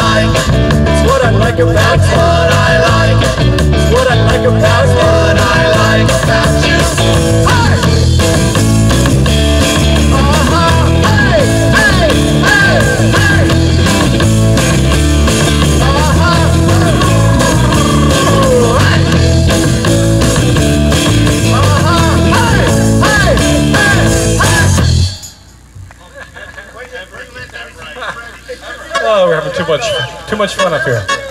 like. It's what I like about. It's what I like. It's what I like about. It's what I like about. Oh, we're having too much, too much fun up here.